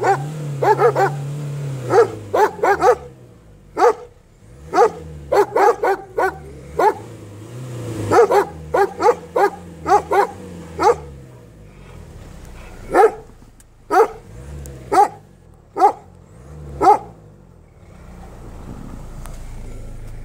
Ha ha ha!